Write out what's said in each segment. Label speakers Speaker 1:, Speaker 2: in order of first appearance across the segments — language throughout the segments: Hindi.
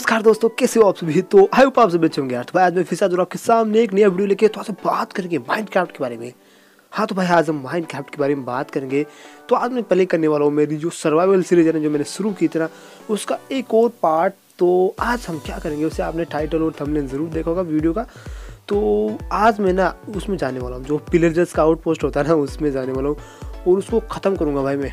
Speaker 1: नमस्कार दोस्तों, कैसे हो आप सभी? तो आई होप आप सभी होंगे यार। तो भाई, आज मैं फिर से आपके सामने एक नया वीडियो लेके तो आज बात करेंगे माइंड क्राफ्ट के बारे में। हाँ तो भाई, आज हम माइंड क्राफ्ट के बारे में बात करेंगे। तो आज मैं पहले करने वाला हूँ मेरी जो सर्वाइवल सीरीज़ है ना, जो मैंने शुरू की थी ना, उसका एक और पार्ट तो आज हम क्या करेंगे, उसे आपने टाइटल और थंबनेल ज़रूर देखा होगा वीडियो का। तो आज मैं ना, उसमें जाने वाला हूँ। जो पिलर्स का आउटपोस्ट होता है ना, उसमें जाने वाला हूँ और उसको ख़त्म करूँगा भाई मैं।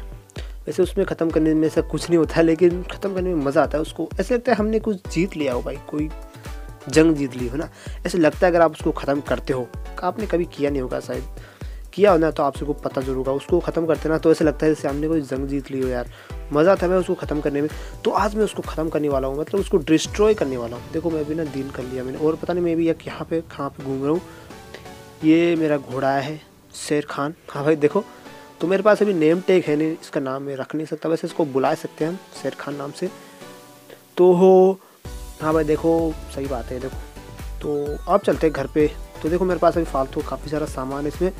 Speaker 1: वैसे उसमें ख़त्म करने में ऐसा कुछ नहीं होता, लेकिन ख़त्म करने में मज़ा आता है उसको। ऐसे लगता है हमने कुछ जीत लिया हो भाई, कोई जंग जीत ली हो ना। ऐसे लगता है अगर आप उसको ख़त्म करते हो, आपने कभी किया नहीं होगा शायद। किया हो ना तो आपसे को पता ज़रूर होगा, उसको ख़त्म करते ना तो ऐसे लगता है जैसे हमने कोई जंग जीत ली हो यार। मज़ा आता है उसको ख़त्म करने में। तो आज मैं उसको ख़त्म करने वाला हूँ मतलब उसको डिस्ट्रॉय करने वाला हूँ। देखो मैं भी ना दिन कर लिया मैंने, और पता नहीं मैं भी यहाँ पे, कहाँ पे घूम रहा हूँ। ये मेरा घोड़ा है, शेर खान। हाँ भाई देखो तो मेरे पास अभी नेम टेक है नहीं, इसका नाम मैं रख नहीं सकता, वैसे इसको बुला सकते हैं हम, शेर खान नाम से। तो हो हाँ भाई देखो, सही बात है, देखो। तो अब चलते हैं घर पे। तो देखो मेरे पास अभी फालतू काफ़ी सारा सामान है इसमें।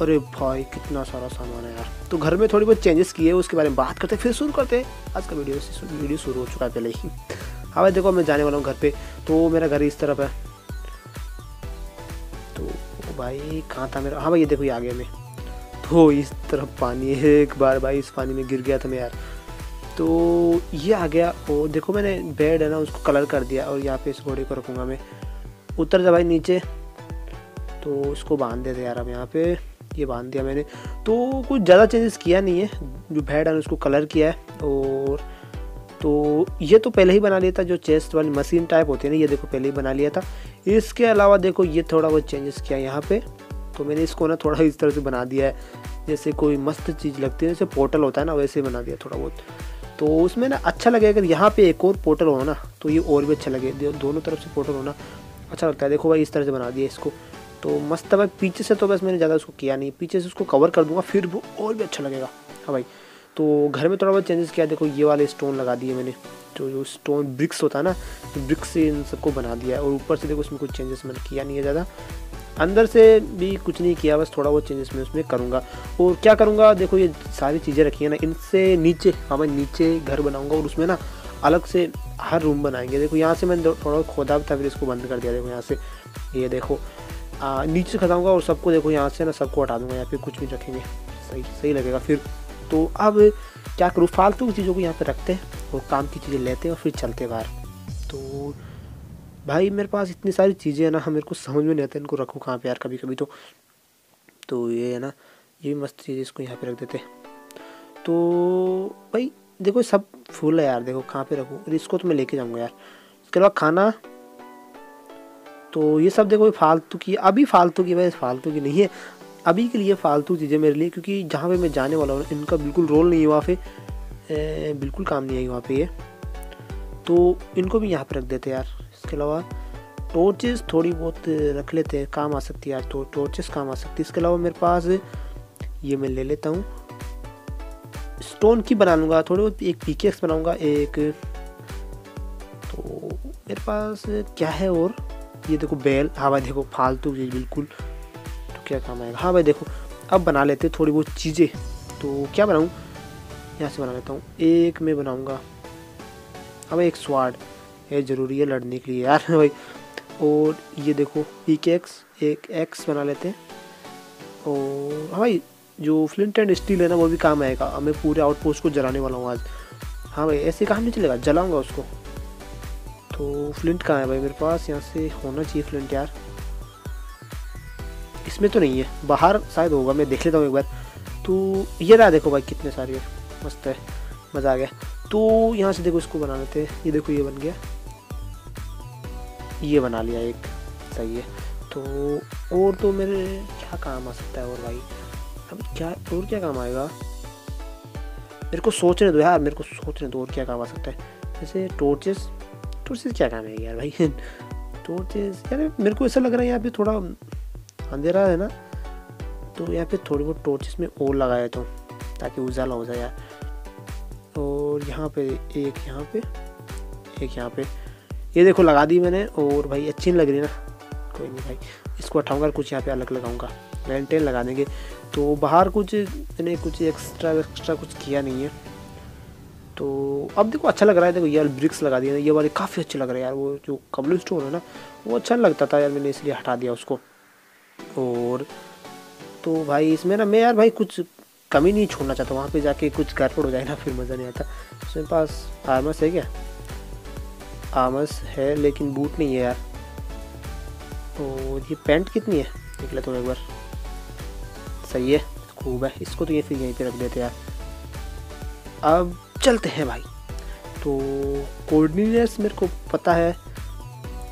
Speaker 1: अरे भाई, कितना सारा सामान है यार। तो घर में थोड़ी बहुत चेंजेस किए, उसके बारे में बात करते फिर शुरू करते हैं। आज का वीडियो वीडियो शुरू हो चुका है पहले ही। हाँ भाई देखो मैं जाने वाला हूँ घर पे। तो मेरा घर इस तरफ़ है। तो भाई, कहाँ था मेरा? हाँ भाई, ये देखो, ये आ गया मैं। तो इस तरफ़ पानी है, एक बार भाई इस पानी में गिर गया था मैं यार। तो ये आ गया और देखो मैंने बेड है ना, उसको कलर कर दिया और यहाँ पे इस घोड़े को रखूँगा मैं। उतर जा भाई नीचे। तो उसको बाँध देते यार अब यहाँ पे। ये बाँध दिया मैंने। तो कुछ ज़्यादा चेंजेस किया नहीं है, जो बेड है उसको कलर किया है और तो ये तो पहले ही बना लिया था, जो चेस्ट वाली मशीन टाइप होती है ना, ये देखो पहले ही बना लिया था। इसके अलावा देखो ये थोड़ा बहुत चेंजेस किया यहाँ पे। तो मैंने इसको ना थोड़ा इस तरह से बना दिया है, जैसे कोई मस्त चीज़ लगती है, जैसे पोर्टल होता है ना, वैसे बना दिया थोड़ा बहुत। तो उसमें ना अच्छा लगे अगर यहाँ पे एक और पोर्टल हो ना तो ये और भी अच्छा लगे। दोनों तरफ़ से पोर्टल होना अच्छा लगता है। देखो भाई, इस तरह से बना दिया इसको। तो मस्त भाई, पीछे से तो बस मैंने ज़्यादा उसको किया नहीं। पीछे से उसको कवर कर दूँगा, फिर वो और भी अच्छा लगेगा। हाँ भाई तो घर में थोड़ा बहुत चेंजेस किया। देखो, ये वाले स्टोन लगा दिए मैंने। जो जो स्टोन ब्रिक्स होता है ना ब्रिक्स से इन सबको बना दिया है। और ऊपर से देखो, उसमें कुछ चेंजेस मैंने किया नहीं है ज़्यादा। अंदर से भी कुछ नहीं किया बस थोड़ा बहुत चेंजेस मैं उसमें करूँगा। और क्या करूँगा? देखो ये सारी चीज़ें रखी है ना इनसे नीचे हाँ मैं नीचे घर बनाऊँगा और उसमें ना अलग से हर रूम बनाएँगे। देखो यहाँ से मैंने थोड़ा खोदा था फिर इसको बंद कर दिया। देखो यहाँ से ये देखो आ, नीचे खताऊँगा और सबको देखो यहाँ से ना सबको हटा दूँगा यहाँ पे कुछ भी रखेंगे। सही सही लगेगा। फिर तो अब क्या करूँ? फालतू की चीज़ों को यहाँ पर रखते हैं और काम की चीज़ें लेते हैं और फिर चलते बाहर। तो भाई मेरे पास इतनी सारी चीज़ें हैं ना, मेरे को समझ में नहीं आता, इनको रखूँ कहाँ पे यार कभी कभी तो। तो ये है ना, ये मस्त चीज़ इसको यहाँ पे रख देते तो भाई, देखो सब फूल है यार, देखो कहाँ पे रखूँ इसको तो मैं लेके जाऊँगा यार। इसके अलावा खाना तो ये सब देखो फालतू की, अभी फालतू की भाई फालतू की नहीं है। अभी के लिए फालतू चीज़ें मेरे लिए, क्योंकि जहाँ पे मैं जाने वाला हूँ, इनका बिल्कुल रोल नहीं है वहाँ पे। बिल्कुल काम नहीं है वहाँ पे ये। तो इनको भी यहाँ पे रख देते यार। इसके अलावा टॉर्चेस थोड़ी बहुत रख लेते हैं, काम आ सकती है यार तो टॉर्चेस काम आ सकती है। इसके अलावा मेरे पास ये मैं ले लेता हूँ। स्टोन की बना लूँगा, थोड़ी बहुत एक पीकेक्स बनाऊँगा, एक तो मेरे पास क्या है और? ये देखो बैल हाँ भाई देखो फालतू चीज़ बिल्कुल तो क्या काम आएगा? हाँ भाई देखो, अब बना लेते थोड़ी बहुत चीज़ें। तो क्या बनाऊँ? यहाँ से बना लेता हूँ। एक मैं बनाऊँगा भाई एक स्वाड है, ज़रूरी है लड़ने के लिए यार, भाई। और ये देखो पीक एक्स एक एक्स बना लेते हैं। और हाँ भाई, जो फ्लिंट एंड स्टील है ना, वो भी काम आएगा। मैं पूरे आउटपोस्ट को जलाने वाला हूँ आज। हाँ भाई, ऐसे काम नहीं चलेगा? जलाऊँगा उसको। तो फ्लिंट कहाँ है भाई? मेरे पास यहाँ से होना चाहिए फ्लिंट यार। इसमें तो नहीं है। बाहर शायद होगा, मैं देख लेता हूँ एक बार। तो ये रहा देखो भाई, कितने सारे मस्त है। मज़ा आ गया। तो यहाँ से देखो इसको बना लेते हैं। ये देखो, ये बन गया। ये बना लिया एक सही है तो और तो मेरे क्या काम आ सकता है और भाई? अब क्या, और क्या काम आएगा? मेरे को सोचने दो यार, मेरे को सोचने दो और क्या काम आ सकता है। जैसे टोर्चेस टॉर्चेस क्या काम है यार भाई? टोर्चेस यार मेरे को ऐसा लग रहा है यहाँ पे थोड़ा अंधेरा है ना? तो यहाँ पे थोड़ी बहुत टोर्चेस में और लगा देता हूँ, ताकि उजाला हो जाए यार। और यहाँ पे एक, यहाँ पे, एक यहाँ पे। ये देखो लगा दी मैंने और भाई अच्छी नहीं लग रही ना। कोई नहीं भाई, इसको हटाऊँगा, कुछ यहाँ पे अलग लगाऊँगा। लेंटेन लगा देंगे। तो बाहर कुछ मैंने कुछ एक्स्ट्रा एक्स्ट्रा कुछ किया नहीं है। तो अब देखो अच्छा लग रहा है, देखो यार ब्रिक्स लगा दिया ये वाले काफ़ी अच्छे लग रहे हैं यार, वो जो कबल स्टोन है ना, वो अच्छा लगता था यार, मैंने इसलिए हटा दिया उसको। और तो भाई इसमें ना मैं यार भाई कुछ कमी नहीं छोड़ना चाहता, वहाँ पे जाके कुछ गड़बड़ हो जाए ना, फिर मज़ा नहीं आता। उसमें पास आर्मस है क्या? आर्मस है, लेकिन बूट नहीं है यार। तो ये पैंट कितनी है? निकले तो एक बार। सही है, खूब है। इसको तो ये फिर यहीं पे रख देते यार। अब चलते हैं भाई। तो कोऑर्डिनेट्स मेरे को पता है।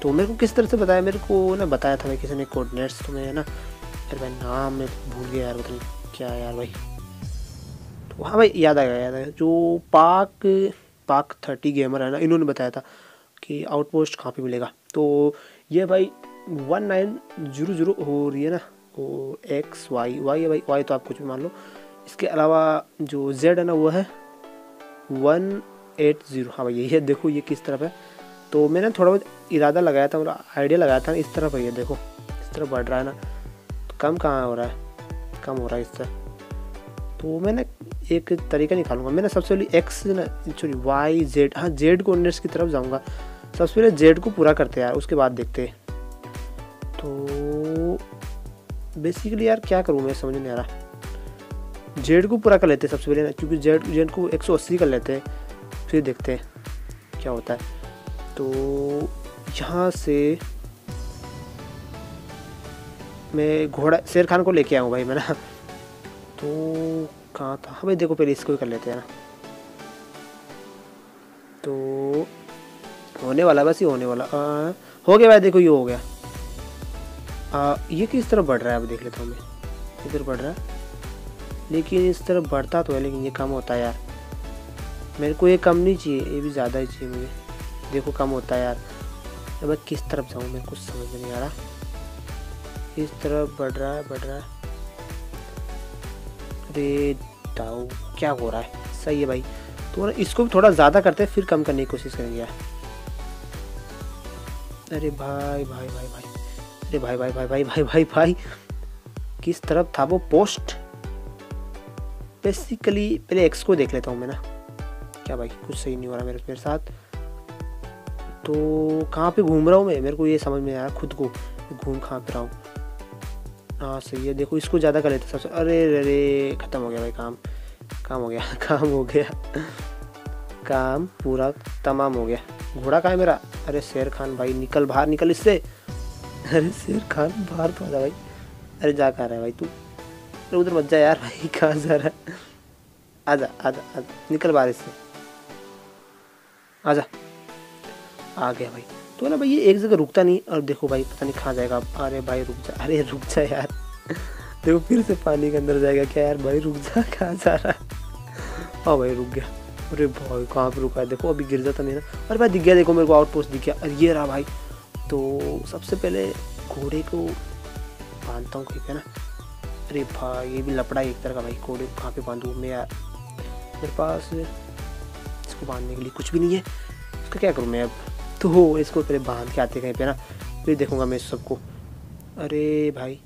Speaker 1: तो मेरे को किस तरह से बताया? मेरे को ना बताया था किसी ने कोऑर्डिनेट्स तो मैं ना? यार भाई नाम मैं भूल गया यार, पता नहीं क्या यार भाई। तो हाँ भाई, याद आ गया, याद आ गया। जो पाक पाक थर्टी गेमर है ना, इन्होंने बताया था। कि आउटपोस्ट कहाँ पे मिलेगा? तो ये भाई वन नाइन ज़ीरो ज़ीरो हो रही है ना? वो एक्स वाई वाई है भाई। वाई तो आप कुछ भी मान लो। इसके अलावा जो जेड है ना, वो है वन एट ज़ीरो हाँ भाई यही है देखो ये किस तरफ़ है। तो मैंने थोड़ा बहुत इरादा लगाया था मतलब आइडिया लगाया था इस तरफ़ है ये, देखो। इस तरफ़ बढ़ रहा है ना। तो कम कहाँ हो रहा है? कम हो रहा है इस तरह तो मैंने एक तरीका निकालूँगा। मैंने सबसे पहले एक्स सॉरी वाई जेड हाँ जेड कोऑर्डिनेट्स की तरफ़ जाऊँगा। सबसे पहले जेड को पूरा करते यार, उसके बाद देखते तो बेसिकली यार क्या करूँ मैं, समझ नहीं आ रहा। जेड को पूरा कर लेते हैं सबसे पहले ना, क्योंकि जेड जेड को 180 कर लेते हैं। फिर देखते हैं क्या होता है। तो यहाँ से मैं घोड़ा, शेर खान को लेके आऊँ भाई, मैं ना। तो कहाँ था? हाँ भाई देखो पहले इसको ही कर लेते हैं ना। तो होने वाला बस ये होने वाला। आ, हो गया भाई देखो ये हो गया। आ, ये किस तरह बढ़ रहा है? अब देख लेता हूँ मैं। इधर बढ़ रहा है। लेकिन इस तरफ़ बढ़ता तो है लेकिन ये कम होता है यार। मेरे को ये कम नहीं चाहिए ये भी ज़्यादा ही चाहिए मुझे। देखो कम होता है यार। अब किस तरफ़ जाऊँ मैं? कुछ समझ नहीं आ रहा। इस तरफ़ बढ़ रहा है बढ़ रहा है। अरे दाऊ, क्या हो रहा है? सही है भाई। तो इसको भी थोड़ा ज़्यादा करते हैं, फिर कम करने की कोशिश करेंगे यार। अरे भाई भाई भाई भाई। अरे भाई भाई भाई भाई भाई भाई भाई। किस तरफ़ था वो पोस्ट? बेसिकली पहले एक्स को देख लेता हूँ मैं ना। क्या भाई, कुछ सही नहीं हो रहा मेरे मेरे साथ। तो कहाँ पे घूम रहा हूँ मैं? मेरे को ये समझ में आया खुद को। घूम कहाँ पे रहा हूँ? हाँ सही है। देखो, इसको ज़्यादा कर लेते सबसे। अरे अरे ख़त्म हो गया भाई काम। काम हो गया, काम हो गया। काम पूरा तमाम हो गया। घोड़ा कहाँ है मेरा? अरे, शेर खान भाई, निकल बाहर, निकल इससे। अरे, शेर खान बाहर तो आ भाई। अरे, जा कहाँ रहा है भाई तू? अरे, उधर मत जा यार भाई, कहाँ जा रहा है? आजा आजा आजा निकल बारिश से आजा आ गया भाई। तो ना भाई ये एक जगह रुकता नहीं, और देखो भाई पता नहीं कहाँ जाएगा। अरे भाई रुक जा, अरे रुक जा यार। देखो फिर से पानी के अंदर जाएगा क्या यार, भाई रुक जा, कहाँ जा रहा है? हाँ भाई रुक गया। अरे भाई कहाँ पर रुका है? देखो अभी गिर जाता नहीं ना। अरे भाई दिख गया, देखो मेरे को आउटपोस्ट दिख गया। अरे ये रहा भाई। तो सबसे पहले घोड़े को बांधता हूँ कहीं है ना। अरे भाई, ये भी लपड़ा है एक तरह का भाई कोड़े कहाँ पे बांधू मैं यार। मेरे पास इसको बांधने के लिए कुछ भी नहीं है। इसका क्या करूँ मैं अब? तो हो, इसको पहले बाँध के आते कहीं पे ना, फिर देखूँगा मैं सबको। अरे भाई,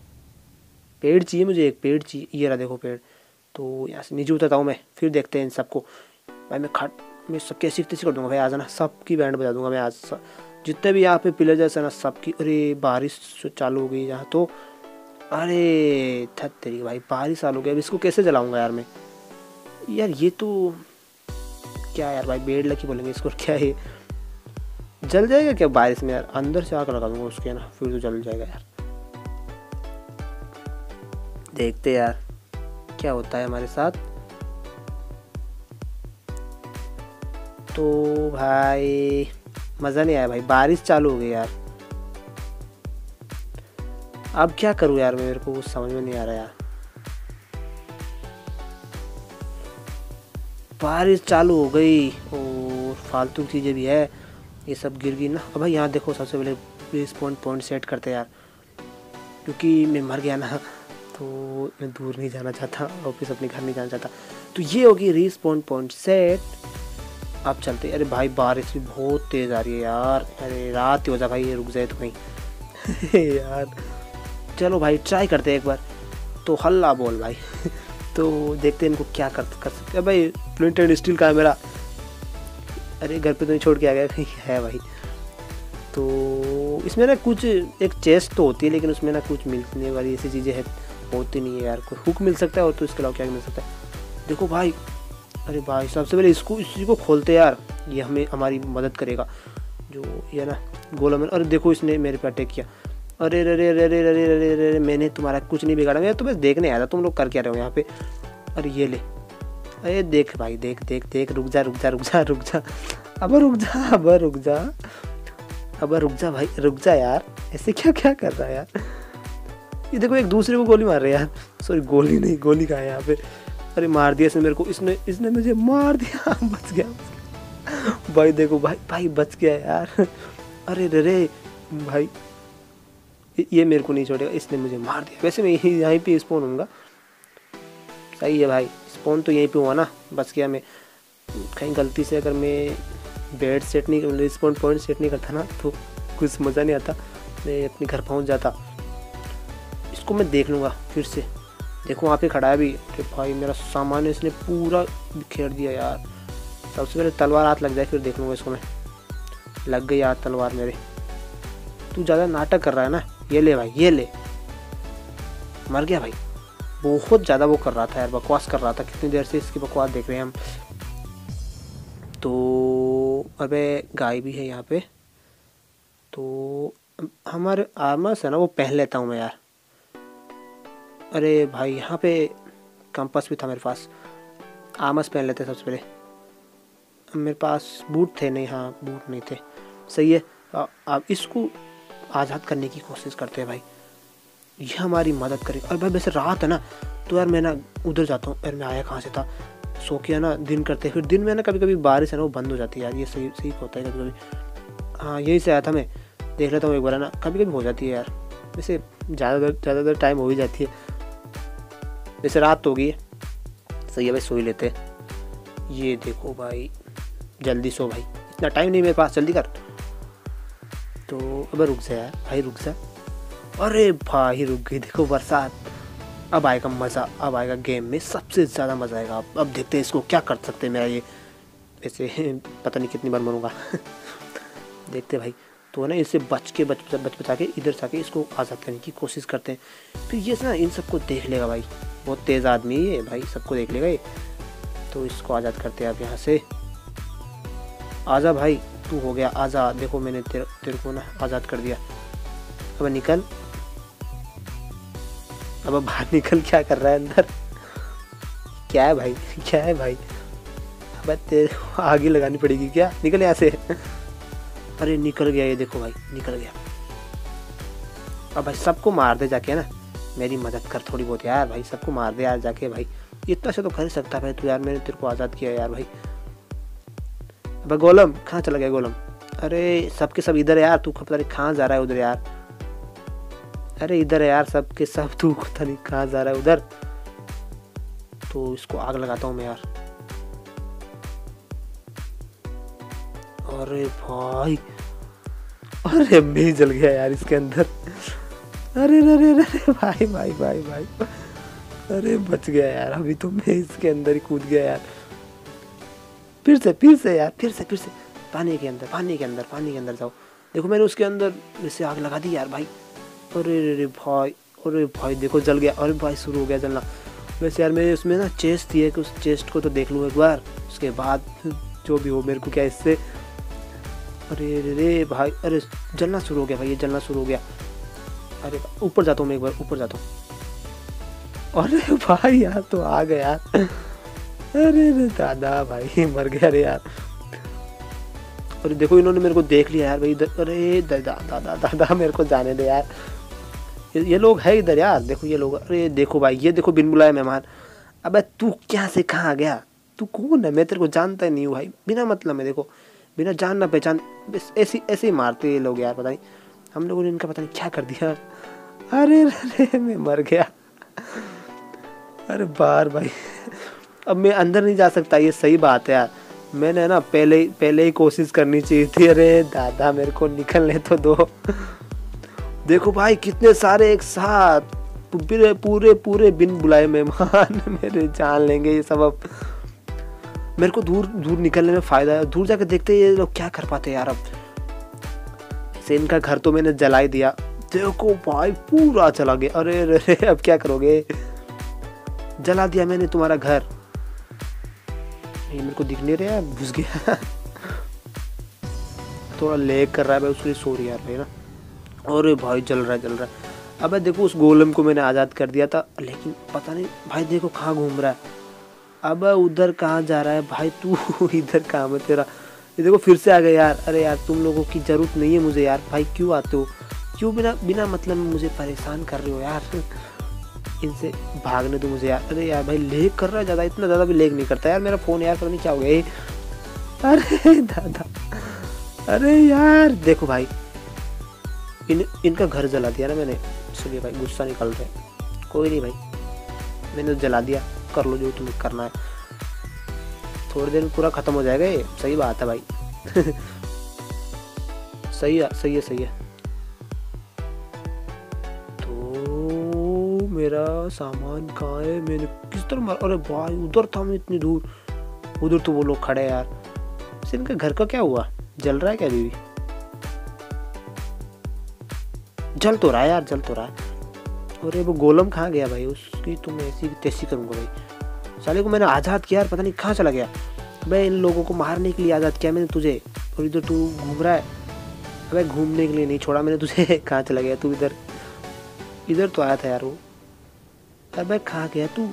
Speaker 1: पेड़ चाहिए मुझे एक, पेड़ चाहिए, ये रहा देखो पेड़। तो यहाँ से नीचे उतरता हूँ मैं, फिर देखते हैं इन सबको। भाई मैं खट मैं सब कैसे कैसे कर दूँगा भाई, आज ना, सबकी बैंड बजा दूँगा मैं आज। जितने भी यहाँ पे पिलर जैसे ना, सबकी, अरे बारिश चालू हो गई यहाँ तो। अरे थक तेरी भाई, बारिश चालू हो गई, अब इसको कैसे जलाऊँगा यार मैं? यार ये तो क्या यार भाई, बेड लकी बोलेंगे इसको, क्या है जल जाएगा क्या बारिश में यार? अंदर से आकर लगा दूँगा उसके ना? फिर तो जल जाएगा यार। देखते यार, क्या होता है हमारे साथ। तो भाई, मज़ा नहीं आया भाई। बारिश चालू हो गई यार। अब क्या करूँ यार मेरे को कुछ समझ में नहीं आ रहा यार। बारिश चालू हो गई और फालतू चीज़ें भी है। ये सब गिर गई ना। अब यहाँ देखो, सबसे पहले बेस पॉइंट पॉइंट सेट करते यार। क्योंकि मैं मर गया ना तो मैं दूर नहीं जाना चाहता ऑफ़िस अपने घर नहीं जाना चाहता। तो ये होगी रीस पॉइंट पॉइंट सेट आप चलते अरे भाई, बारिश भी बहुत तेज़ आ रही है यार। अरे रात ही हो जा भाई, ये रुक जाए तो कहीं। यार, चलो भाई ट्राई करते हैं एक बार। तो हल्ला बोल भाई। तो देखते हैं इनको क्या कर कर सकते हैं। भाई फ्लिंट एंड स्टील का है मेरा। अरे, घर पे तो नहीं छोड़ के आ गया। है भाई। तो इसमें ना कुछ, एक चेस्ट तो होती है, लेकिन उसमें ना कुछ मिलने वाली ऐसी चीज़ें हैं, होती नहीं है यार। कोई हुक मिल सकता है और तो इसके अलावा क्या मिल सकता है? देखो भाई, अरे भाई सबसे पहले इसको, इस चीज़ को खोलते यार। ये हमें, हमारी मदद करेगा। जो ये ना, गोला में अरे देखो इसने मेरे पे अटैक किया। अरे अरे अरे अरे अरे अरे अरे, मैंने तुम्हारा कुछ नहीं बिगाड़ा। मैं तो बस देखने आया था, तुम लोग कर क्या रहे हो यहाँ पे? अरे ये ले। अरे देख भाई, देख देख देख, रुक जा रुक जा रुक जा रुक जा। अब रुक जा, अब रुक जा। अब रुक जा भाई, रुक जा यार। ऐसे क्या क्या कर रहा है यार? ये देखो, एक दूसरे को गोली मार रहे यार। सॉरी गोली नहीं, गोली कहा यहाँ पे? अरे मार दिया इसने मेरे को। इसने इसने मुझे मार दिया। बच गया। भाई देखो, भाई भाई बच गया यार। अरे रे रे, भाई। ये मेरे को नहीं छोड़ेगा। इसने मुझे मार दिया। वैसे मैं यहीं यहीं पे स्पोन हूँगा सही है भाई। स्पोन तो यहीं पे हुआ ना, बस गया मैं। कहीं गलती से अगर मैं बेड सेट नहीं स्पोन पॉइंट सेट नहीं करता ना तो कुछ मज़ा नहीं आता। मैं अपने घर पहुँच जाता। इसको मैं देख लूँगा फिर से। देखो, वहाँ पे खड़ा है अभी कि भाई मेरा सामान इसने पूरा बिखेर दिया यार। सबसे पहले तलवार हाथ लग जाए, फिर देख लूँगा इसको मैं। लग गई यार तलवार मेरे। तू ज़्यादा नाटक कर रहा है ना? ये ले भाई, ये ले। मर गया भाई। बहुत ज़्यादा वो कर रहा था यार, बकवास कर रहा था। कितनी देर से इसकी बकवास देख रहे हैं हम। तो अबे गाय भी है यहाँ पे। तो हमारे आर्मस है ना, वो पहन लेता हूँ मैं यार। अरे भाई, यहाँ पे कंपस भी था मेरे पास। आमस पहन लेते सबसे पहले। मेरे पास बूट थे नहीं हाँ बूट नहीं थे। सही है अब इसको आज़ाद करने की कोशिश करते हैं भाई। ये हमारी मदद करे। और भाई, वैसे रात है ना तो यार मैं ना उधर जाता हूँ। यार मैं आया कहाँ से था? सो के ना दिन करते, फिर दिन में ना कभी कभी बारिश है ना, वो बंद हो जाती है यार। ये सही सही होता है कभी कभी हाँ यही से आया था मैं। देख लेता हूँ एक बार ना कभी कभी हो जाती है यार। वैसे ज़्यादातर ज़्यादातर टाइम हो ही जाती है। वैसे रात तो होगी। सही है भाई, सो ही लेते। ये देखो भाई, जल्दी सो भाई। इतना टाइम नहीं मेरे पास, जल्दी कर। तो अब रुक जा यार, भाई रुक जा। अरे भाई, रुक गई, देखो बरसात। अब आएगा मज़ा, अब आएगा गेम में सबसे ज़्यादा मज़ा आएगा। अब अब देखते हैं इसको क्या कर सकते हैं मेरा ये। वैसे पता नहीं कितनी बार मरूँगा। देखते भाई। तो ना इससे बच के, बच बच, बचा के, इधर से आके इसको आज़ाद करने की कोशिश करते हैं। फिर ये ना, इन सबको देख लेगा भाई। बहुत तेज़ आदमी है भाई, सबको देख लेगा ये। तो इसको आज़ाद करते हैं आप यहाँ से। आज़ा भाई, तू हो गया, आज़ा। देखो मैंने तेरे तेरे को ना आज़ाद कर दिया। अब निकल। अब बाहर निकल क्या कर रहा है अंदर? क्या है भाई? क्या है भाई? अब तेरे आगे लगानी पड़ेगी क्या? निकल यहाँ से। अरे निकल गया ये देखो भाई, निकल गया। अब भाई सबको मार दे जाके ना? मेरी मदद कर थोड़ी बहुत यार भाई, सबको मार दे यार जाके भाई। इतना से तो कर सकता भाई तू यार, मैंने तेरे को आज़ाद किया यार भाई। अब गोलम, कहाँ चला गया गोलम? अरे सबके सब इधर यार, तू नहीं कहाँ जा रहा है उधर यार? अरे इधर यार, सबके सब तू पता नहीं कहाँ जा रहा है उधर। तो इसको आग लगाता हूँ मैं यार। अरे भाई, अरे मैं जल गया यार इसके अंदर। अरे अरे अरे, भाई भाई भाई भाई। अरे बच गया यार, अभी तो मैं इसके अंदर ही कूद गया यार। फिर से फिर से यार, फिर से फिर से। पानी के अंदर, पानी के अंदर, पानी के अंदर जाओ। देखो मैंने उसके अंदर जैसे आग लगा दी यार भाई। अरे अरे भाई अरे भाई, देखो जल गया। अरे भाई, शुरू हो गया जलना। वैसे यार मेरे उसमें ना चेस्ट थी कि उस चेस्ट को तो देख लूँ एक बार। उसके बाद जो भी हो, मेरे को क्या इससे? अरे अरे भाई, अरे जलना शुरू हो गया भाई, ये जलना शुरू हो गया। अरे ऊपर जाता हूँ मैं एक बार, ऊपर जाता हूँ। अरे भाई, यार तो आ गया। अरे अरे दादा भाई मर गया अरे यार। अरे देखो, इन्होंने मेरे को देख लिया यार भाई, इधर अरे दादा दादा दादा मेरे को जाने दे यार। ये लोग है इधर यार। देखो ये लोग, अरे देखो भाई, ये देखो बिन बुलाए मेहमान। अबे तू क्या से कहाँ गया? तू कौन है? मैं तेरे को जानता ही नहीं हूँ भाई। बिना मतलब में देखो, बिना जान ना पहचान। बस ऐसे ऐसे ही मारते ये लोग यार, पता नहीं। हम लोगों ने इनका पता नहीं क्या कर दिया। अरे अरे, मैं मर गया। अरे बार भाई। अब मैं अंदर नहीं जा सकता, ये सही बात है यार। मैंने ना पहले पहले ही कोशिश करनी चाहिए थी। अरे दादा मेरे को निकलने तो दो। देखो भाई, कितने सारे एक साथ पूरे पूरे पूरे बिन बुलाए मेहमान मेरे जान लेंगे ये सब अब। मेरे को दूर दूर निकलने में फ़ायदा है। दूर जाकर देखते ये लोग क्या कर पाते यार अब। से इनका घर तो मैंने जला ही दिया। देखो भाई, पूरा चला गया। अरे अरे अब क्या करोगे? जला दिया मैंने तुम्हारा घर। ये मेरे को दिख नहीं रहा, घुस गया। थोड़ा लेग कर रहा है भाई, उसके सो रही यार भाई ना? अरे भाई जल रहा है जल रहा है। अब देखो, उस गोलम को मैंने आज़ाद कर दिया था, लेकिन पता नहीं, भाई देखो कहाँ घूम रहा है। अब उधर कहाँ जा रहा है भाई तू? इधर कहाँ है तेरा? ये देखो, फिर से आ गए यार। अरे यार, तुम लोगों की ज़रूरत नहीं है मुझे यार। भाई क्यों आते हो? क्यों बिना बिना मतलब मुझे परेशान कर रहे हो यार? इनसे भागने दो मुझे यार। अरे यार, भाई लेग कर रहा है ज़्यादा, इतना ज़्यादा भी लेग नहीं करता यार मेरा फ़ोन यार, पता नहीं क्या हो गया अरे दादा, अरे यार, देखो भाई। इन, इनका घर जला दिया ना मैंने। सुनिए भाई, गुस्सा निकल रहा कोई नहीं भाई। मैंने तो जला दिया। कर लो जो तुम्हें करना है। थोड़ी देर में पूरा ख़त्म हो जाएगा ये। सही बात है भाई। सही है सही है सही है। तो मेरा सामान कहाँ है? मैंने किस तरह मार? अरे भाई, उधर था मैं इतनी दूर। उधर तो वो लोग खड़े यार। इनके घर का क्या हुआ? जल रहा है क्या अभी जल तो रहा है यार जल तो रहा है। और वो गोलम कहाँ गया भाई? उसकी तो मैं ऐसी तैसी करूँगा भाई। साले को मैंने आज़ाद किया यार, पता नहीं कहाँ चला गया। मैं इन लोगों को मारने के लिए आज़ाद किया मैंने तुझे। और इधर तू घूम रहा है। अबे घूमने के लिए नहीं छोड़ा मैंने तुझे। कहाँ चला गया तू इधर? इधर तो आया था यार वो। अबे कहाँ गया तू?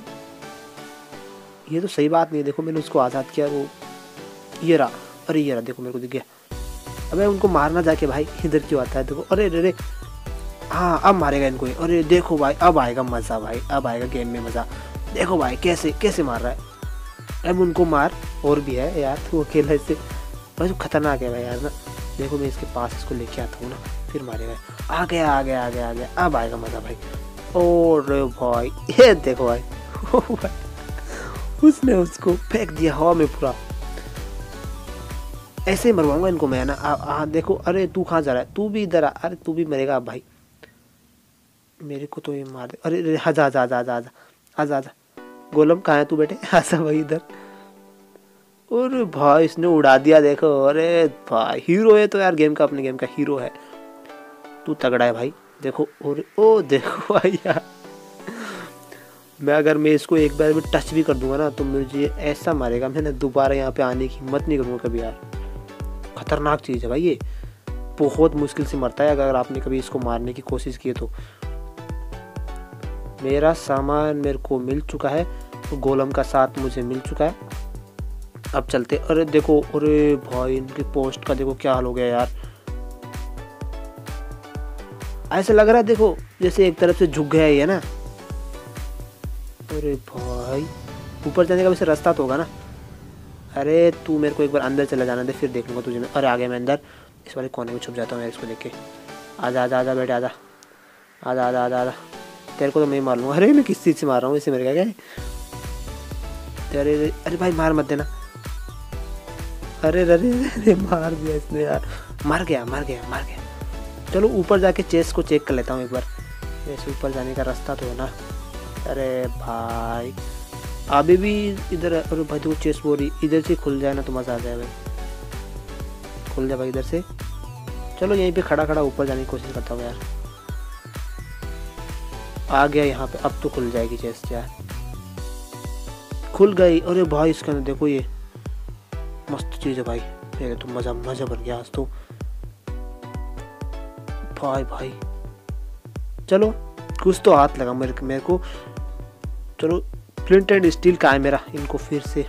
Speaker 1: ये तो सही बात नहीं है। देखो मैंने उसको आज़ाद किया वो। ये रहा। अरे ये रहा, देखो मेरे को दिख गया। अबे उनको मारना जाके भाई, इधर क्यों आता है? देखो अरे अरे। हाँ अब मारेगा इनको अरे देखो भाई अब आएगा मज़ा भाई अब आएगा गेम में मज़ा। देखो भाई कैसे कैसे मार रहा है। अब उनको मार और भी है यार तू अकेला इससे भाई तो खतरनाक है भाई यार ना। देखो मैं इसके पास इसको लेके आता हूँ ना फिर मारेगा। आ गया आ गया आ गया आ गया अब आएगा मज़ा भाई। और भाई ये देखो भाई उसने उसको फेंक दिया हवा में पूरा। ऐसे मरवाऊँगा इनको मैं ना। आ, आ, देखो अरे तू कहाँ जा रहा है? तू भी इधर आ। अरे तू भी मरेगा भाई। मेरे को तो ये मार दे। अरे आजा आजा आजा आजा आजा आजा आजा गोलम, कहाँ है तू बेटे? आजा भाई इधर। और भाई, इसने उड़ा दिया, देखो। अरे भाई हीरो है तो यार गेम का अपने गेम का हीरो है। तू तगड़ा है भाई। देखो, और, ओ, देखो भाई, यार। मैं अगर मैं इसको एक बार भी टच भी कर दूँगा ना तो मुझे ऐसा मारेगा। मैंने दोबारा यहाँ पे आने की हिम्मत नहीं करूँगा कभी यार। खतरनाक चीज़ है भाई ये। बहुत मुश्किल से मरता है अगर आपने कभी इसको मारने की कोशिश की तो। मेरा सामान मेरे को मिल चुका है तो गोलम का साथ मुझे मिल चुका है। अब चलते, अरे देखो, अरे भाई, इनकी पोस्ट का देखो क्या हाल हो गया यार। ऐसे लग रहा है, देखो, जैसे एक तरफ़ से झुक गया है ना। अरे भाई, ऊपर जाने का वैसे रास्ता तो होगा ना। अरे तू मेरे को एक बार अंदर चला जाना दे, फिर देख लूँगा तुझे अरे आ गया मैं अंदर। इस वाले कोने में छुप जाता हूँ मैं इसको देख के। आजा आजा आजा, बेटे, आजा। आजा आजा आजा आजा। तेरे को तो मैं मार लूँगा। अरे मैं किस चीज़ से मार रहा हूँ? इसे मेरे क्या क्या अरे अरे भाई मार मत देना। अरे अरे अरे, मार दिया इसने यार। मर गया, मार गया, मर गया। चलो ऊपर जाके चेस को चेक कर लेता हूँ एक बार। वैसे ऊपर जाने का रास्ता तो है ना। अरे भाई। अभी भी इधर, अरे भाई तो चेस बोरी इधर से खुल जाए ना तो मज़ा आ जाए भाई। खुल जाए भाई इधर से। चलो यहीं पे खड़ा खड़ा ऊपर जाने की कोशिश करता हूँ यार। आ गया यहाँ पे, अब तो खुल जाएगी चेस्ट यार। खुल गई, अरे भाई इसके अंदर देखो ये। मस्त चीज़ है भाई। ये तो मज़ा मज़ा बन गया आज तो। भाई भाई। चलो, कुछ तो हाथ लगा मेरे मेरे को। चलो फ्लिंट एंड स्टील का है मेरा, इनको फिर से।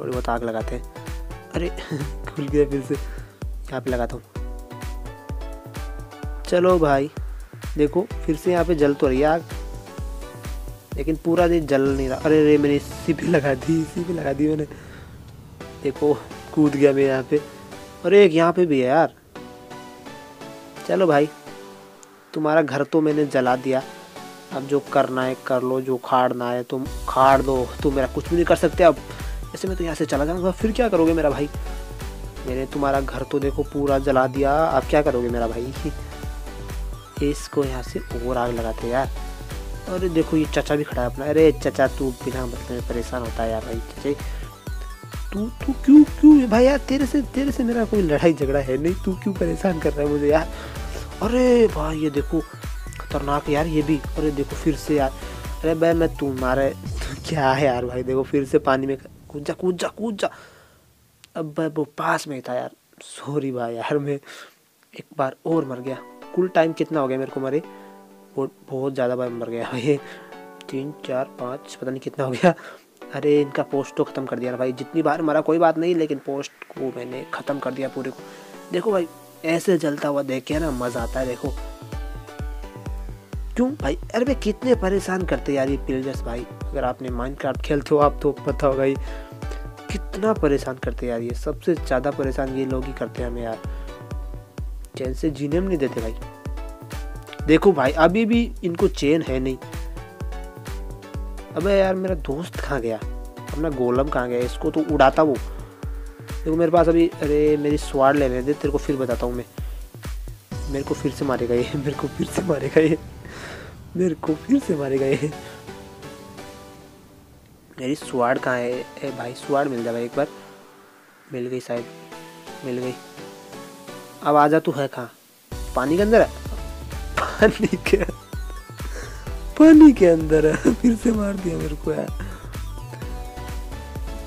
Speaker 1: थोड़ी बहुत आग लगाते हैं। अरे, खुल गया फिर से। यहाँ पे लगाता हूँ। चलो भाई। देखो, फिर से यहाँ पे जल तो रही आग। लेकिन पूरा दिन जल नहीं रहा। अरे अरे मैंने इसी पे लगा दी, इसी पे लगा दी मैंने। देखो, कूद गया मैं यहाँ पे। अरे एक यहाँ पे भी है यार। चलो भाई, तुम्हारा घर तो मैंने जला दिया। अब जो करना है, कर लो, जो खाड़ना है, तुम खाड़ दो। तुम मेरा कुछ भी नहीं कर सकते अब। ऐसे मैं तो यहाँ से चला जाऊँगा। फिर क्या करोगे मेरा भाई? मैंने तुम्हारा घर तो देखो पूरा जला दिया। अब क्या करोगे मेरा भाई? इसको यहाँ से और आग लगाते यार। अरे देखो ये चाचा भी खड़ा है अपना। अरे चाचा, तू बिना मतलब परेशान होता है यार भाई, चाचा। तू तू क्यों क्यों भाई यार? तेरे से तेरे से मेरा कोई लड़ाई झगड़ा है नहीं। तू क्यों परेशान कर रहा है मुझे यार? अरे भाई, ये देखो, खतरनाक यार ये भी। अरे देखो, फिर से यार। अरे भाई, मैं तू मारे। क्या है यार भाई, देखो, फिर से पानी में कूद जा कूद जा कूद जा। अब वो पास में था यार। सॉरी भाई यार, मैं एक बार और मर गया। कुल टाइम कितना हो गया मेरे को मरे? वो बहुत ज़्यादा बार मर गया। भाई तीन, चार, पाँच, पता नहीं कितना हो गया। अरे, इनका पोस्ट तो ख़त्म कर दिया ना भाई। जितनी बार मरा कोई बात नहीं, लेकिन पोस्ट को मैंने ख़त्म कर दिया पूरे को। देखो भाई, ऐसे जलता हुआ देख के ना मज़ा आता है, देखो। क्यों भाई? अरे भाई, कितने परेशान करते यार ये पिलर्स भाई। अगर आपने माइंड क्राफ्ट खेलते हो आप तो पता होगा ही। कितना परेशान करते यार ये। सबसे ज़्यादा परेशान ये लोग ही करते हैं हमें यार। चैन से जीने में नहीं देते भाई। देखो भाई, अभी भी इनको चैन है नहीं। अबे यार, मेरा दोस्त कहाँ गया? अपना गोलम कहाँ गया? इसको तो उड़ाता वो। देखो, मेरे पास अभी, अरे, मेरी स्वाड लेने दे, तेरे को फिर बताता हूँ मैं। मेरे को फिर से मारेगा ये मेरे को फिर से मारेगा ये मेरे को फिर से मारेगा ये मेरी स्वाड कहाँ है? ए, भाई स्वाड मिल जाएगा एक बार। मिल गई शायद। मिल गई। अब आजा तू है कहाँ? पानी के अंदर है? पानी के पानी के अंदर है। फिर से मार दिया मेरे को यार।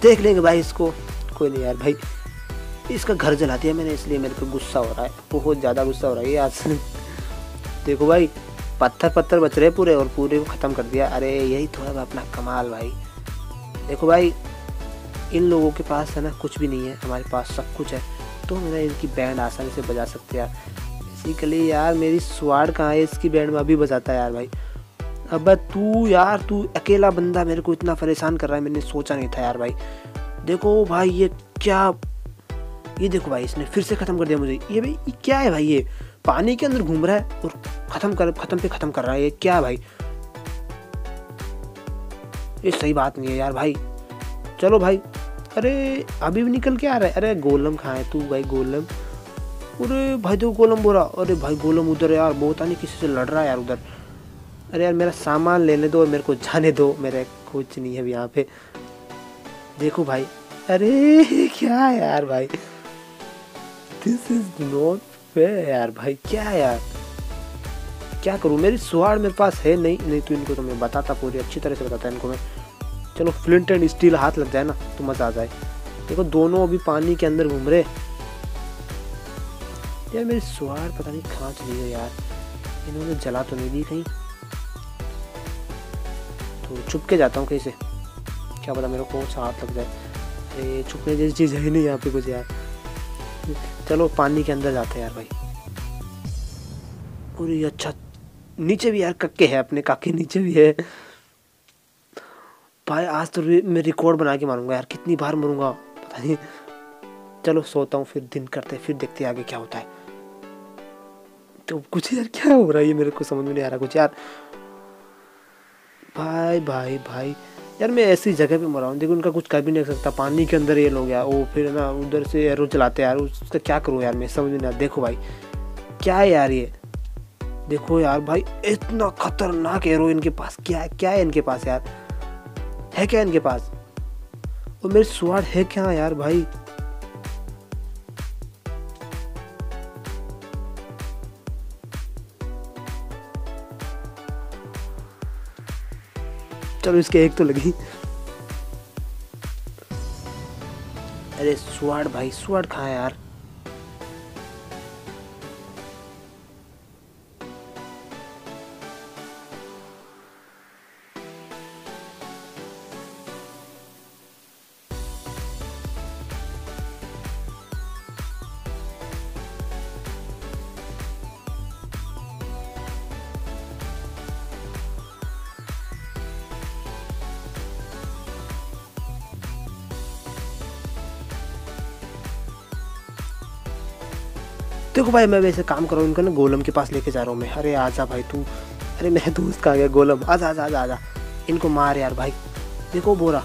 Speaker 1: देख लेंगे भाई इसको। कोई नहीं यार भाई। इसका घर जला दिया मैंने, इसलिए मेरे को गुस्सा हो रहा है। बहुत ज़्यादा गुस्सा हो रहा है आज। देखो भाई पत्थर पत्थर बच रहे पूरे और पूरे को ख़त्म कर दिया। अरे यही तो है अपना कमाल भाई। देखो भाई, इन लोगों के पास है ना कुछ भी नहीं है। हमारे पास सब कुछ है। तो हम ना इनकी बैंड आसानी से बजा सकते यार बेसिकली यार, मेरी स्वाड कहाँ है? इसकी बैंड में अभी बजाता है यार भाई। अब तू यार, तू अकेला बंदा मेरे को इतना परेशान कर रहा है, मैंने सोचा नहीं था यार भाई। देखो भाई, ये क्या ये देखो भाई, इसने फिर से ख़त्म कर दिया मुझे। ये भाई, ये क्या है भाई ये? पानी के अंदर घूम रहा है और ख़त्म कर ख़त्म पे ख़त्म कर रहा है, ये क्या है भाई? ये सही बात नहीं है यार भाई। चलो भाई अरे, अभी भी निकल के आ रहा है। अरे, गोलम कहाँ है तू भाई, गोलम? अरे, भाई तो गोलम बोला अरे भाई, गोलम उधर यार, बहुत आने किसी से लड़ रहा है यार उधर। अरे यार, मेरा सामान लेने दो और मेरे को जाने दो, मेरे कुछ नहीं है यहाँ पे। देखो भाई, अरे, क्या यार भाई? दिस इज़ नॉट फेयर यार भाई, क्या यार? क्या करूँ? मेरी सुहाड़ मेरे पास है नहीं नहीं तो इनको तो मैं बताता पूरी, अच्छी तरह से बताता इनको मैं। चलो फ्लिंट एंड स्टील हाथ लग जाए ना तो मज़ा आ जाए। देखो, दोनों अभी पानी के अंदर घूम रहे। यार, मेरी सुहाड़ पता नहीं कहाँ चली गई यार। इन्होंने जला तो नहीं दी कहीं। तो छुप के जाता हूँ कहीं से। क्या पता मेरे को हाथ लग जाए। अरे, छुपने जैसी चीज़ है ही नहीं यहाँ पे कुछ यार। चलो, पानी के अंदर जाते हैं यार भाई। पूरी अच्छा नीचे भी यार कक्के है अपने, काके नीचे भी है। भाई, आज तो मैं रिकॉर्ड बना के मारूँगा यार, कितनी बार मरूँगा? पता नहीं। चलो, सोता हूँ, फिर दिन करते फिर देखते आगे क्या होता है। तो कुछ यार, क्या हो रहा है ये मेरे को समझ में नहीं आ रहा कुछ यार। भाई भाई भाई। यार, मैं ऐसी जगह पे मरा हूँ, देखो उनका कुछ कर भी नहीं सकता। पानी के अंदर ये लोग यार, वो फिर ना, उधर से एरो चलाते यार। उसका क्या करूँ यार मैं, समझ नहीं देखो भाई, क्या है यार ये? देखो यार भाई, इतना खतरनाक एरो इनके पास, क्या है क्या है इनके पास यार? है क्या इनके पास? और मेरे स्वाड है क्या यार भाई? चलो इसके एक तो लगी। अरे स्वाड भाई स्वाड कहाँ यार? देखो भाई मैं वैसे काम कर रहा हूँ इनको ना गोलम के पास लेके जा रहा हूँ मैं। अरे आजा भाई तू। अरे मेरा दोस्त कहाँ गया? गोलम। आजा आजा आजा आजा। इनको मार यार भाई। देखो बोरा।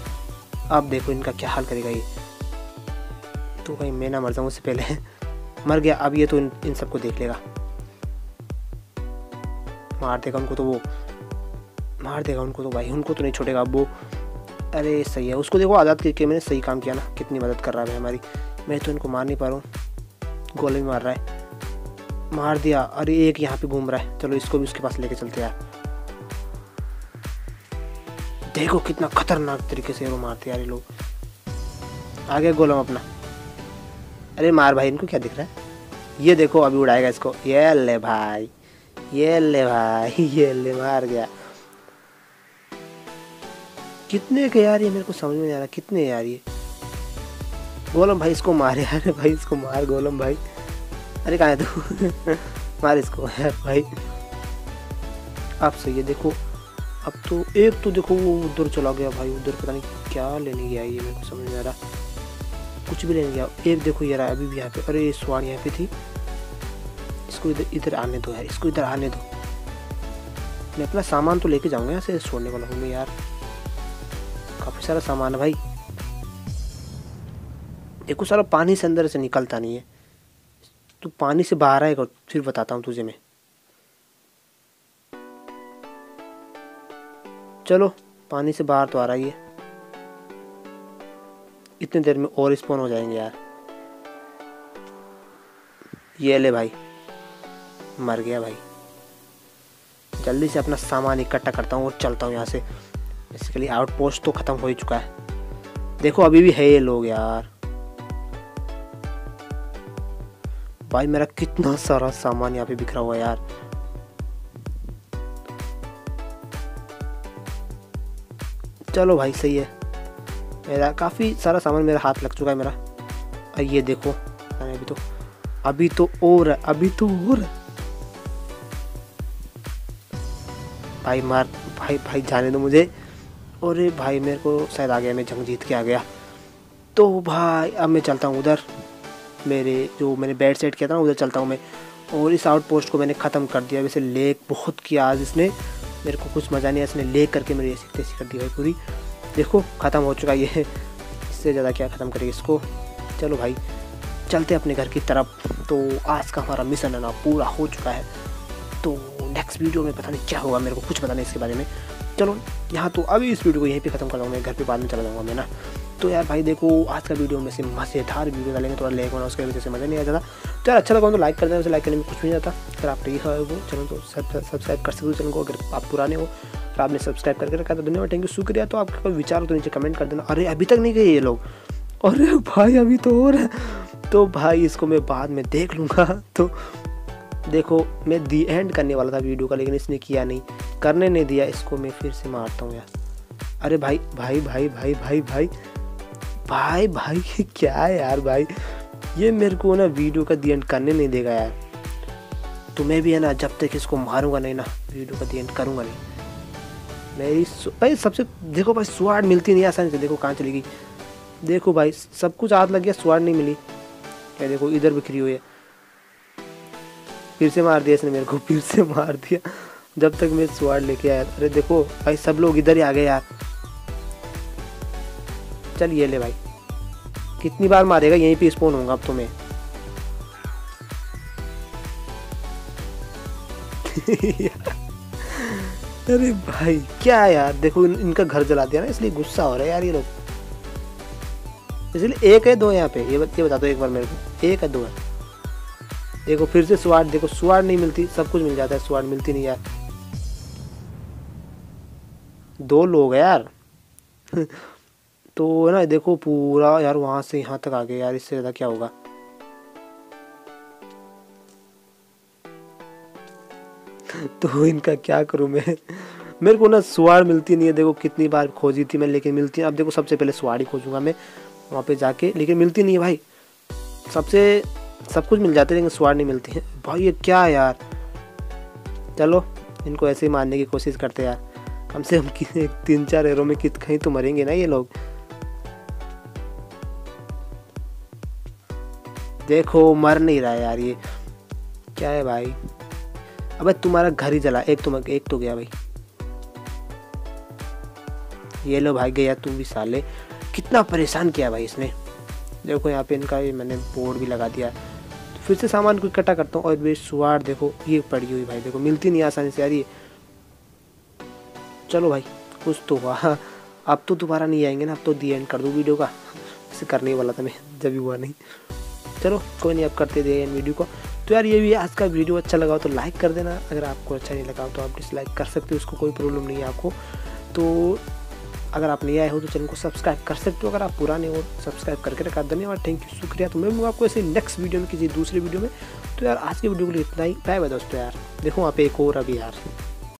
Speaker 1: अब देखो इनका क्या हाल करेगा ये। तो भाई मैं ना मर जाऊँ उससे पहले। मर गया अब ये तो इन, इन सबको देख लेगा। मार देगा उनको तो वो। मार देगा उनको तो भाई उनको तो नहीं छोड़ेगा अब वो। अरे सही है। उसको देखो आज़ाद करके मैंने सही काम किया ना। कितनी मदद कर रहा है हमारी। मैं तो इनको मार नहीं पा रहा हूँ। गोले भी मार रहा है। मार दिया। अरे, एक यहाँ पे घूम रहा है। चलो, इसको भी उसके पास लेके चलते यार देखो कितना खतरनाक तरीके से वो मारते यार ये लोग। आगे गोलम अपना। अरे, मार भाई, इनको क्या दिख रहा है? ये देखो, अभी उड़ाएगा इसको। ये ले भाई, ये ले भाई, ये ले, मार गया। कितने के यार ये मेरे को समझ में नहीं आ रहा। कितने यार ये? गोलम भाई इसको मारे। यार भाई, इसको मार, गोलम भाई। अरे कहाँ है तू। मार इसको। यार भाई। आप सही है, देखो। अब तो एक तो देखो, वो उधर चला गया भाई, उधर पता नहीं क्या लेने गया ये, मेरे को समझ में आ रहा। कुछ भी लेने गया। एक देखो यार, अभी भी यहाँ पे, अरे स्वार यहाँ पे थी। इसको इधर इधर आने दो यार, इसको इधर आने दो। मैं अपना सामान तो लेके जाऊँगा यहाँ से छोड़ने वाला हूँ मैं यार। काफ़ी सारा सामान है भाई। देखो सारा पानी से अंदर से निकलता नहीं है। तू पानी से बाहर आएगा, फिर बताता हूँ तुझे मैं। चलो, पानी से बाहर तो आ रहा है इतनी देर में और स्पॉन हो जाएँगे यार। ये ले भाई। मर गया भाई। जल्दी से अपना सामान इकट्ठा करता हूँ और चलता हूँ यहाँ से। बेसिकली आउटपोस्ट तो ख़त्म हो ही चुका है। देखो, अभी भी है ये लोग यार। भाई, मेरा कितना सारा सामान यहाँ पे बिखरा हुआ है यार। चलो भाई, सही है। मेरा काफ़ी सारा सामान मेरा हाथ लग चुका है मेरा। और ये देखो अभी तो अभी तो और है, अभी तो और है। भाई, मार, भाई भाई, जाने दो मुझे। और भाई, मेरे को शायद आ गया, मैं जंग जीत के आ गया। तो भाई, अब मैं चलता हूँ उधर। मेरे, जो मैंने बेड सेट किया था ना, उधर चलता हूँ मैं। और इस आउट पोस्ट को मैंने ख़त्म कर दिया। वैसे लेक बहुत किया आज इसने। मेरे को कुछ मज़ा नहीं आया। इसने लेक करके मेरी ऐसी तैसी कर दी भाई पूरी। देखो, ख़त्म हो चुका ये। इससे ज़्यादा क्या ख़त्म करेगी इसको? चलो भाई, चलते अपने घर की तरफ़। तो आज का हमारा मिशन है ना, पूरा हो चुका है। तो नेक्स्ट वीडियो में पता नहीं क्या होगा, मेरे को कुछ पता नहीं इसके बारे में। चलो, यहाँ तो अभी इस वीडियो को यहीं पे ख़त्म कर दूँगा। मैं घर पे बाद में चला जाऊँगा मैं ना। तो यार भाई देखो, आज का वीडियो में से मज़ेदार वीडियो डालेंगे, थोड़ा लेक होना उसके वजह से मज़ा नहीं आ जाता। तो यार अच्छा लगा तो लाइक कर देना उसे लाइक करने में कुछ नहीं जाता अगर आप नहीं है चैनल तो सब्सक्राइब कर सकते हो, चैनल को अगर आप पुराने हो और आपने सब्सक्राइब करके रखा तो धन्यवाद थैंक यू शुक्रिया। तो आपका कोई विचार तो नीचे कमेंट कर देना। अरे, अभी तक नहीं गए ये लोग। अरे भाई, अभी तो और तो भाई, इसको मैं बाद में देख लूँगा। तो देखो, मैं दी एंड करने वाला था वीडियो का, लेकिन इसने किया नहीं। करने नहीं दिया, इसको मैं फिर से मारता हूँ यार। अरे भाई भाई भाई भाई भाई भाई भाई। भाई भाई क्या है यार भाई? ये मेरे को ना वीडियो का दी एंड करने नहीं देगा यार। तो मैं भी है ना, जब तक इसको मारूँगा नहीं ना, वीडियो का दी एंड करूँगा नहीं। मेरी भाई, सबसे, देखो भाई स्वाड मिलती नहीं आसानी से, देखो कहाँ चली गई। देखो भाई, सब कुछ हाथ लग गया स्वाड नहीं मिली। क्या देखो, इधर बिखरी हुई है। फिर से मार दिया इसने मेरे को, फिर से मार दिया। जब तक मैं स्वाड लेके आया, अरे देखो, भाई, सब लोग इधर ही आ गए यार। चल ये ले भाई। कितनी बार मारेगा यहीं पे स्पोन होगा अब तो मैं। अरे भाई क्या यार? देखो इन, इनका घर जला दिया ना इसलिए गुस्सा हो रहा है यार ये लोग। इसलिए एक है दो यहाँ पे। ये ये बता दो एक बार मेरे को। एक है दो है। देखो फिर से स्वाड देखो स्वाड नहीं मिलती सब कुछ मिल जाता है स्वाड मिलती नहीं यार। दो लोग है यार। तो ना देखो पूरा यार वहाँ से यहाँ तक आ गया यार, इससे ज़्यादा क्या होगा? तो इनका क्या करूँ मैं? मेरे को ना सुवार मिलती नहीं है, देखो कितनी बार खोजी थी मैं, लेकिन मिलती है अब देखो सबसे पहले सुवार ही खोजूँगा मैं वहाँ पे जाके, लेकिन मिलती नहीं है भाई। सबसे, सब कुछ मिल जाते लेकिन सुवार नहीं मिलती है। भाई ये क्या यार? चलो, इनको ऐसे ही मारने की कोशिश करते यार। कम से कम तीन चार एरो में कित, कहीं तो मरेंगे ना ये लोग। देखो, मर नहीं रहा यार ये। क्या है भाई? अबे, तुम्हारा घर ही जला। एक तो एक तो गया भाई। ये लो भाई, गया तू भी साले। कितना परेशान किया भाई इसने। देखो यहाँ पे इनका ये मैंने बोर्ड भी लगा दिया। तो फिर से सामान को इकट्ठा करता हूँ। और वे सुवार देखो, ये पड़ी हुई भाई। देखो, मिलती नहीं आसानी से यार ये। चलो भाई, कुछ तो हुआ। अब तो दोबारा नहीं आएँगे ना। अब तो दी एंड कर दूँ वीडियो का। इसे करने वाला था मैं, जब भी हुआ नहीं। चलो, कोई नहीं अब करते दे वीडियो को। तो यार, ये भी आज का वीडियो अच्छा लगा हो तो लाइक कर देना। अगर आपको अच्छा नहीं लगा तो आप डिसलाइक कर सकते हो, उसको कोई प्रॉब्लम नहीं है आपको। तो अगर आप नहीं आए हो तो चैनल को सब्सक्राइब कर सकते हो। अगर आप पुराने हो सब्सक्राइब करके रखा धन्यवाद थैंक यू शुक्रिया। तो मैं मिलूँगा आपको ऐसे नेक्स्ट वीडियो में, किसी दूसरे वीडियो में। तो यार, आज की वीडियो के लिए इतना ही। बाय बाय दोस्तों यार। देखो, आप एक और अभी यार।